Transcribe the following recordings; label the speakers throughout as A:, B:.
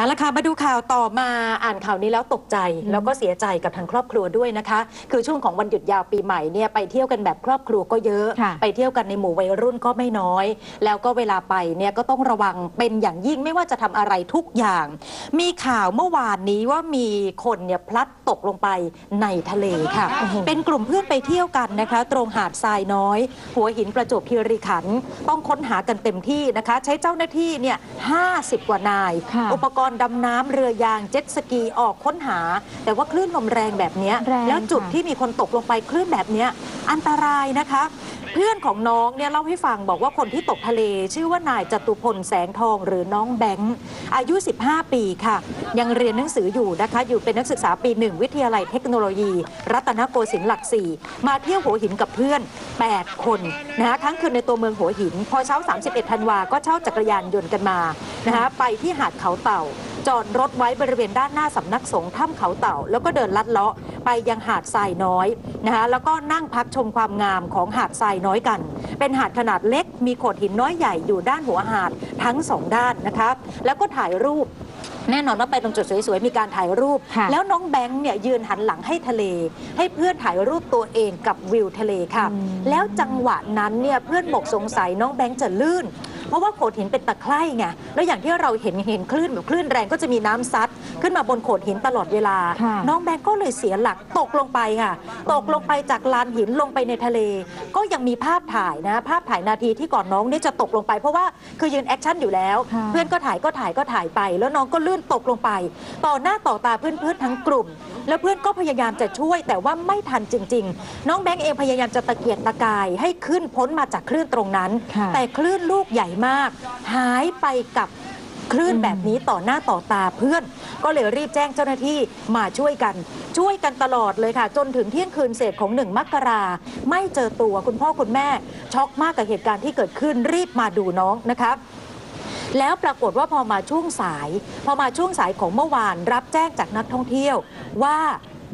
A: เอาละค่ะมาดูข่าวต่อมาอ่านข่าวนี้แล้วตกใจ แล้วก็เสียใจกับทางครอบครัวด้วยนะคะ คือช่วงของวันหยุดยาวปีใหม่เนี่ยไปเที่ยวกันแบบครอบครัวก็เยอะ
B: ค่ะ
A: ไปเที่ยวกันในหมู่วัยรุ่นก็ไม่น้อย แล้วก็เวลาไปเนี่ยก็ต้องระวังเป็นอย่างยิ่งไม่ว่าจะทำอะไรทุกอย่าง มีข่าวเมื่อวานนี้ว่ามีคนเนี่ยพลัดตกลงไปในทะเลค่ะเป็นกลุ่มเพื่อนไปเที่ยวกันนะคะ ตรงหาดทรายน้อย หัวหินประจวบคีรีขันธ์ต้องค้นหากันเต็มที่นะคะ ใช้เจ้าหน้าที่เนี่ย50กว่านาย
B: ค่ะ
A: อุปกรณ์ดำน้ำเรือยางเจ็ตสกีออกค้นหา แต่ว่าคลื่นลมแรงแบบเนี้ย
B: แรง
A: แล้วจุด
B: ค่ะ
A: ที่มีคนตกลงไปคลื่นแบบเนี้ยอันตรายนะคะ เพื่อนของน้องเนี่ยเล่าให้ฟังบอกว่าคนที่ตกทะเล ชื่อว่านายจตุพลแสงทองหรือน้องแบงค์อายุ 15 ปีค่ะ ยังเรียนหนังสืออยู่นะคะ อยู่เป็นนักศึกษาปีหนึ่งวิทยาลัยเทคโนโลยี รัตนโกสินทร์หลักสี่มาเที่ยวหัวหินกับเพื่อน 8 คนนะคะทั้งคืนในตัวเมืองหัวหิน พอเช้า 31 ธันวาก็เช่าจักรยานยนต์กันมานะคะไปที่หาดเขาเต่า จอดรถไว้บริเวณด้านหน้าสำนักสงฆ์ถ้ำเขาเต่า แล้วก็เดินลัดเลาะ ไปยังหาดทรายน้อยนะคะแล้วก็นั่งพักชมความงามของหาดทรายน้อยกัน เป็นหาดขนาดเล็กมีโขดหินน้อยใหญ่อยู่ด้านหัวหาดทั้งสองด้านนะคะแล้วก็ถ่ายรูปแน่นอนว่าไปตรงจุดสวยๆ มีการถ่ายรูป
B: ค่ะ
A: แล้วน้องแบงค์เนี่ยยืนหันหลังให้ทะเล ให้เพื่อนถ่ายรูปตัวเองกับวิวทะเลค่ะ
B: อืม
A: แล้วจังหวะนั้นเนี่ยเพื่อนบอกสงสัยน้องแบงค์จะลื่น เพราะว่าโขดหินเป็นตะไคร่ไง แล้วอย่างที่เราเห็นเห็นคลื่นแบบคลื่นแรงก็จะมีน้ำซัด ขึ้นมาบนโขดหินตลอดเวลา
B: ค่ะ
A: น้องแบงค์ก็เลยเสียหลักตกลงไปค่ะ ตกลงไปจากลานหินลงไปในทะเล ก็ยังมีภาพถ่ายนะ ภาพถ่ายนาทีที่ก่อนน้องเนี่ยจะตกลงไปเพราะว่าคือยืนแอคชั่นอยู่แล้ว
B: ค่ะ
A: เพื่อนก็ถ่ายก็ถ่ายก็ถ่ายไป แล้วน้องก็ลื่นตกลงไป ต่อหน้าต่อตาเพื่อนๆทั้งกลุ่ม แล้วเพื่อนก็พยายามจะช่วยแต่ว่าไม่ทันจริง ๆ น้องแบงค์เองพยายามจะตะเกียกตะกายให้ขึ้นพ้นมาจากคลื่นตรงนั้น
B: ค่ะ
A: แต่คลื่นลูกใหญ่มาก หายไปกับ คลื่นแบบนี้ต่อหน้าต่อตาเพื่อน ก็เลยรีบแจ้งเจ้าหน้าที่มาช่วยกัน ช่วยกันตลอดเลยค่ะ จนถึงเที่ยงคืนเศษของหนึ่งมกราไม่เจอตัวคุณพ่อคุณแม่ ช็อกมากกับเหตุการณ์ที่เกิดขึ้นรีบมาดูน้องนะครับแล้วปรากฏว่าพอมาช่วงสาย พอมาช่วงสายของเมื่อวานรับแจ้งจากนักท่องเที่ยวว่า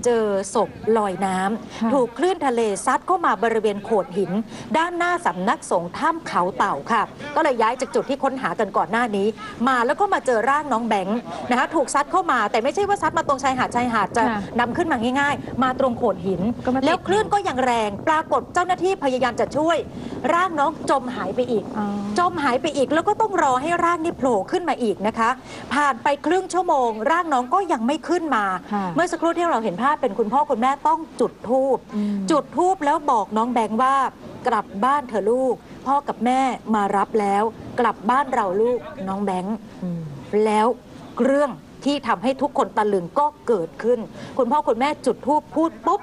A: เจอศพลอยน้ำ
B: ค่ะ
A: ถูกคลื่นทะเลซัดเข้ามาบริเวณโขดหิน ด้านหน้าสำนักสงฆ์ถ้ำเขาเต่าค่ะ ก็เลยย้ายจากจุดที่ค้นหากันก่อนหน้านี้ มาแล้วก็มาเจอร่างน้องแบงค์นะคะถูกซัดเข้ามาแต่ไม่ใช่ว่าซัดมาตรงชายหาดชายหาดจะ
B: ค่ะ
A: นำขึ้นมาง่าย ๆ มาตรงโขดหิน
B: ก็มาติด
A: แล้วคลื่นก็ยังแรงปรากฏเจ้าหน้าที่พยายามจะช่วย ร่างน้องจมหายไปอีก
B: อ๋อ
A: จมหายไปอีกแล้วก็ต้องรอให้ร่างนี่โผล่ขึ้นมาอีกนะคะ ผ่านไปครึ่งชั่วโมง ร่างน้องก็ยังไม่ขึ้นมา
B: ค่ะ
A: เมื่อสักครู่ที่เราเห็นภาพเป็นคุณพ่อคุณแม่ต้องจุดธูป
B: อืม
A: จุดธูปแล้วบอกน้องแบงค์ว่ากลับบ้านเถอะลูก พ่อกับแม่มารับแล้ว กลับบ้านเราลูกน้องแบงค์
B: อืม
A: แล้วเรื่องที่ทำให้ทุกคนตะลึงก็เกิดขึ้น คุณพ่อคุณแม่จุดธูปพูดปุ๊บ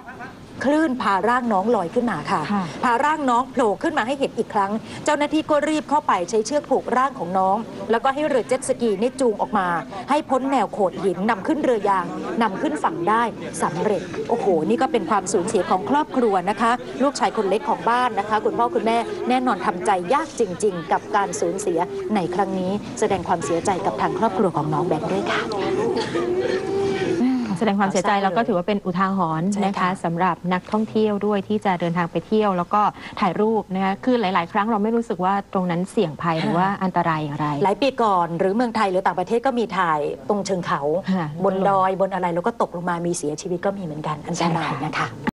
A: คลื่นพาร่างน้องลอยขึ้นมาค่ะ
B: ค่ะ
A: พาร่างน้องโผล่ขึ้นมาให้เห็นอีกครั้ง เจ้าหน้าที่ก็รีบเข้าไปใช้เชือกผูกร่างของน้อง แล้วก็ให้เรือเจ็ตสกีนี่จูงออกมา ให้พ้นแนวโขดหินนำขึ้นเรือยางนำขึ้นฝั่งได้สำเร็จ โอ้โห นี่ก็เป็นความสูญเสียของครอบครัวนะคะ ลูกชายคนเล็กของบ้านนะคะ คุณพ่อคุณแม่แน่นอนทำใจยากจริง ๆ กับการสูญเสียในครั้งนี้ แสดงความเสียใจกับทางครอบครัวของน้องแบงค์ด้วยค่ะ
B: แสดงความเสียใจแล้วก็ถือว่าเป็นอุทาหรณ์
A: ใช่
B: นะ
A: ค่ะ
B: คะสำหรับนักท่องเที่ยวด้วยที่จะเดินทางไปเที่ยว แล้วก็ถ่ายรูปนะคะคือหลาย ๆ ครั้งเราไม่รู้สึกว่าตรงนั้นเสี่ยงภัยหรือว่าอันตรายอย่างไร
A: หลายปีก่อนหรือเมืองไทยหรือต่างประเทศก็มีถ่ายตรงเชิงเขา
B: ค่ะ
A: บนดอยบนอะไรแล้วก็ตกลงมามีเสียชีวิตก็มีเหมือนกันอันตรายนะคะ